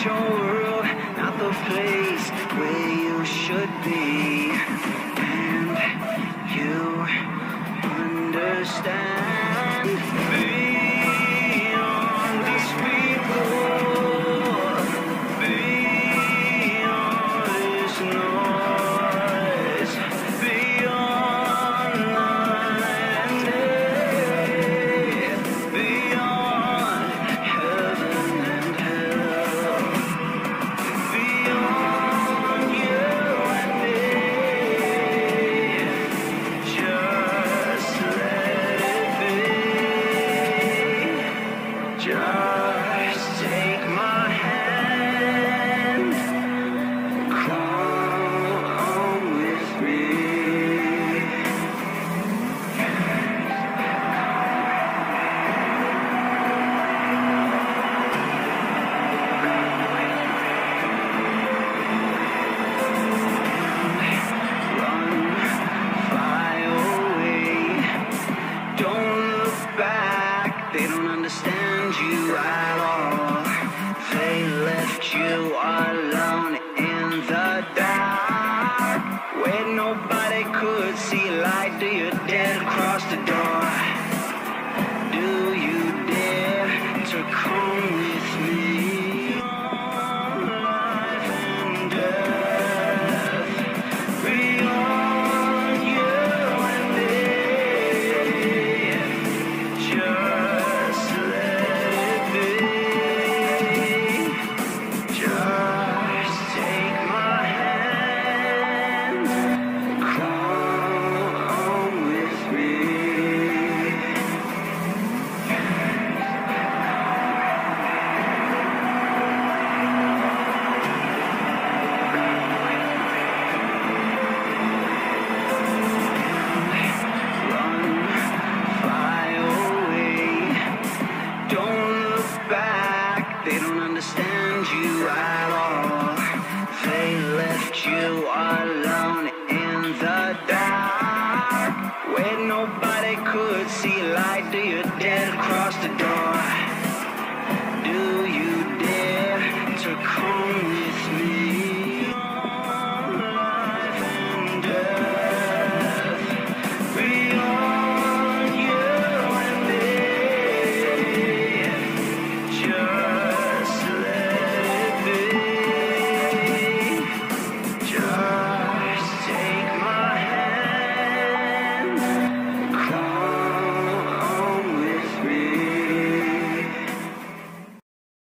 not your world, not the place where you should be. And you understand understand you at all. They left you alone in the dark, where nobody could see light. Do you dare cross the door? Do you dare to come Nobody could see a light. Do you dead across the door? Do you?